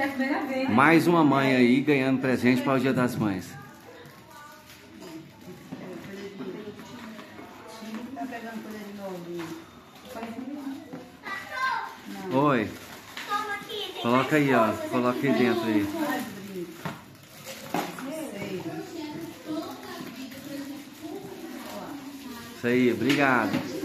é a primeira vez. né? Mais uma mãe aí ganhando presente para o Dia das Mães. Oi. Coloca aí, ó. Coloca aí dentro aí. Isso aí, obrigado.